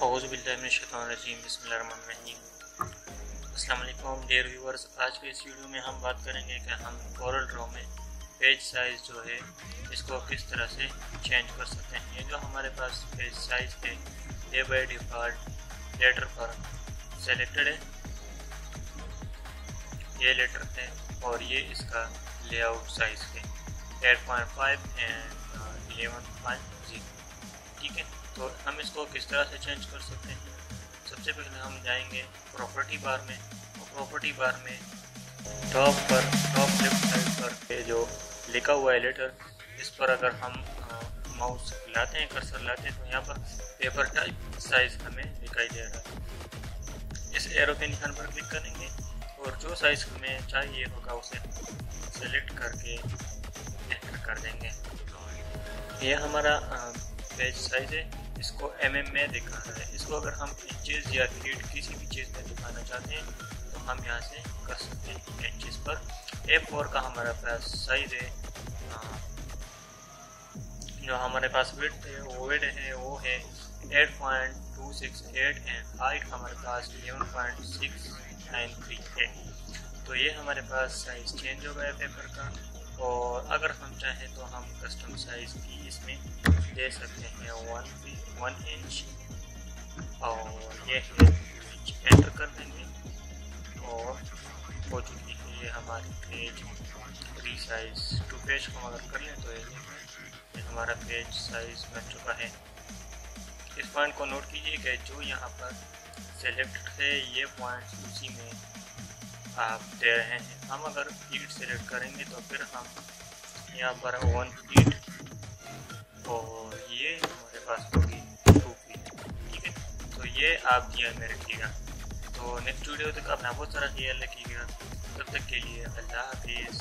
अज़बिल्लाजीम dare viewers आज के इस वीडियो में हम बात करेंगे कि हम कोरल ड्रॉ में पेज साइज़ जो है, इसको किस तरह से चेंज कर सकते हैं। ये जो हमारे पास पेज साइज़ है ये बाई डिफ़ॉल्ट लेटर पर सेलेक्टेड है। ये लेटर है और ये इसका लेआउट साइज़ है। 8.5 एंड 11.0 ठीक है? तो हम इसको किस तरह से चेंज कर सकते हैं? सबसे पहले हम जाएँगे प्रॉपर्टी बार में। और प्रॉपर्टी बार में टॉप पर टॉप लेफ़्ट साइड पर जो लिखा हुआ है लेटर इस पर अगर हम माउस लाते हैं कर्सर लाते हैं तो यहाँ पर पेपर टाइप साइज़ हमें दिखाई दे रहा है। इस एरो के निशान पर क्लिक करेंगे और जो साइज़ हमें चाहिए होगा उसे सेलेक्ट करके एंटर कर देंगे। यह हमारा पेज साइज़ है। इसको एम एम में दिखाना है। इसको अगर हम इंचेस या फीट किसी भी चीज़ में दिखाना चाहते हैं तो हम यहाँ से कर सकते हैं इंचेस पर। ए फोर का हमारा पास साइज़ है। जो हमारे पास वेट है वेट है, वो है eight point two six eight and height हमारे पास eleven point six nine three है। तो ये हमारे पास साइज़ चेंज हो गया पेपर का। और अगर हम चाहें तो हम कस्टम साइज़ भी इसमें दे सकते हैं। वन वन इंच और ये है एंटर कर देंगे और हो चुकी है ये हमारी page three size to page हम अगर कर लें तो ये हमारा पेज साइज़ बन चुका है। इस पॉइंट को नोट कीजिए कि जो यहाँ पर सेलेक्ट है, ये पॉइंट उसी में दे रहे हैं। हम अगर ईट सेलेक्ट करेंगे तो फिर हम यहाँ पर वन ईट और ये हमारे पास होगी टू फीट ठीक है? तो ये आप ध्यान में रखिएगा तो नेक्स्ट वीडियो तक अपना बहुत सारा ख्याल रखिएगा तब तक के लिए अल्लाह हाफिज़।